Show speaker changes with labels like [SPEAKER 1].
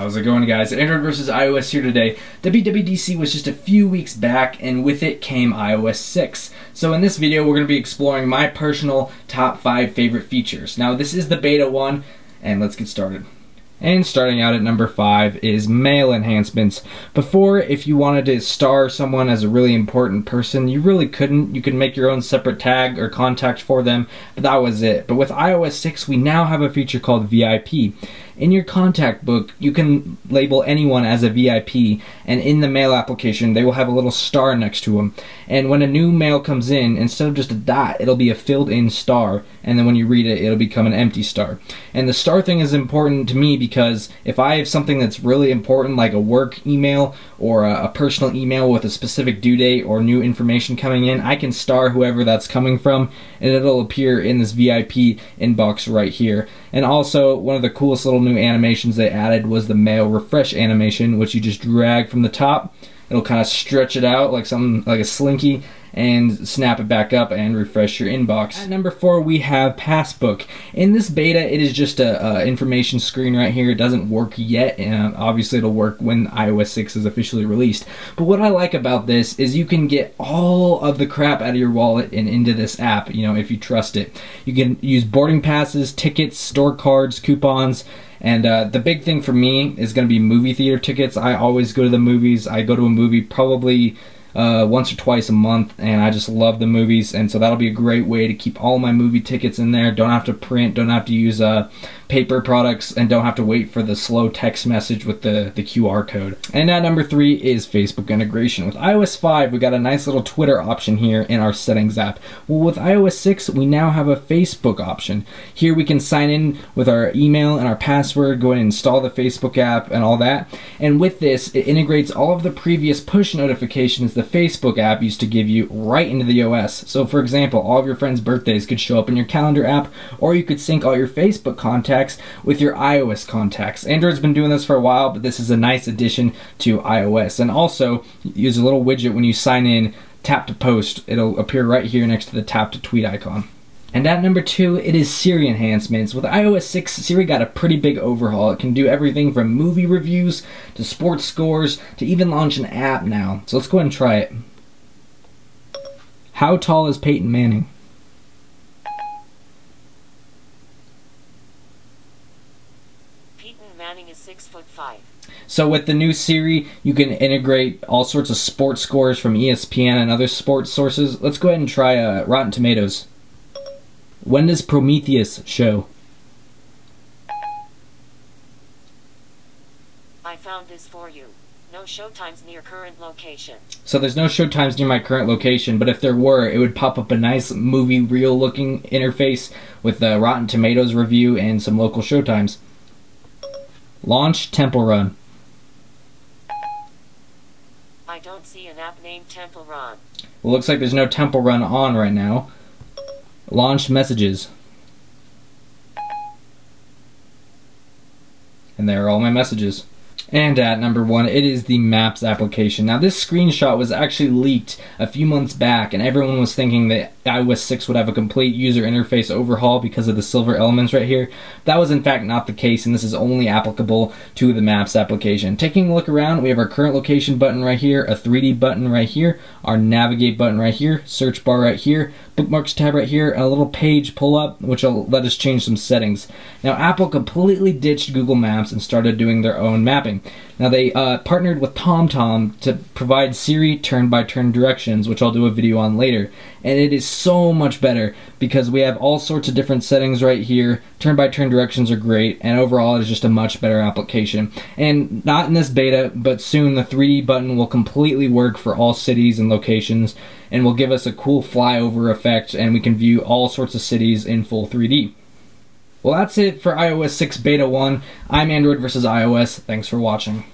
[SPEAKER 1] How's it going guys? Android versus iOS here today. WWDC was just a few weeks back and with it came iOS 6. So in this video we're going to be exploring my personal top 5 favorite features. Now this is the beta one and let's get started. And starting out at number five is mail enhancements. Before, if you wanted to star someone as a really important person, you really couldn't. You could make your own separate tag or contact for them, but that was it. But with iOS 6, we now have a feature called VIP. In your contact book, you can label anyone as a VIP, and in the mail application, they will have a little star next to them. And when a new mail comes in, instead of just a dot, it'll be a filled in star, and then when you read it, it'll become an empty star. And the star thing is important to me because if I have something that's really important, like a work email or a, personal email with a specific due date or new information coming in, I can star whoever that's coming from, and it'll appear in this VIP inbox right here. And also, one of the coolest little new animations they added was the mail refresh animation, which you just drag from the top. It'll kind of stretch it out like something like a slinky and snap it back up and refresh your inbox. At number four, we have Passbook. In this beta, it is just a, a information screen right here. It doesn't work yet, and obviously it'll work when iOS 6 is officially released. But what I like about this is you can get all of the crap out of your wallet and into this app, you know, if you trust it. You can use boarding passes, tickets, store cards, coupons, and uh, the big thing for me is going to be movie theater tickets. I always go to the movies. I go to a movie probably uh, once or twice a month, and I just love the movies, and so that'll be a great way to keep all my movie tickets in there. Don't have to print, don't have to use uh, paper products, and don't have to wait for the slow text message with the, the QR code. And at number three is Facebook integration. With iOS 5, we got a nice little Twitter option here in our settings app. Well, with iOS 6, we now have a Facebook option. Here we can sign in with our email and our password, go and install the Facebook app and all that. And with this, it integrates all of the previous push notifications the Facebook app used to give you right into the OS. So for example, all of your friends' birthdays could show up in your calendar app, or you could sync all your Facebook contacts with your iOS contacts. Android's been doing this for a while, but this is a nice addition to iOS. And also, use a little widget when you sign in, tap to post. It'll appear right here next to the tap to tweet icon. And at number two, it is Siri enhancements. With iOS 6, Siri got a pretty big overhaul. It can do everything from movie reviews to sports scores to even launch an app now. So let's go ahead and try it. How tall is Peyton Manning?
[SPEAKER 2] Peyton Manning is six foot five.
[SPEAKER 1] So with the new Siri, you can integrate all sorts of sports scores from ESPN and other sports sources. Let's go ahead and try uh, Rotten Tomatoes. When does Prometheus show?
[SPEAKER 2] I found this for you. No showtimes near current location.
[SPEAKER 1] So there's no showtimes near my current location, but if there were, it would pop up a nice movie reel looking interface with the Rotten Tomatoes review and some local showtimes. Launch Temple Run.
[SPEAKER 2] I don't see an app named Temple Run.
[SPEAKER 1] Well, looks like there's no Temple Run on right now. Launch messages. And there are all my messages. And at number one, it is the Maps application. Now, this screenshot was actually leaked a few months back, and everyone was thinking that iOS 6 would have a complete user interface overhaul because of the silver elements right here. That was in fact not the case, and this is only applicable to the Maps application. Taking a look around, we have our current location button right here, a 3D button right here, our navigate button right here, search bar right here, bookmarks tab right here, a little page pull up, which will let us change some settings. Now, Apple completely ditched Google Maps and started doing their own mapping. Now they uh, partnered with TomTom to provide Siri turn-by-turn directions, which I'll do a video on later. And it is so much better because we have all sorts of different settings right here. Turn-by-turn directions are great, and overall it is just a much better application. And not in this beta, but soon the 3D button will completely work for all cities and locations, and will give us a cool flyover effect, and we can view all sorts of cities in full 3D. Well, that's it for iOS 6 Beta 1. I'm Android versus iOS. Thanks for watching.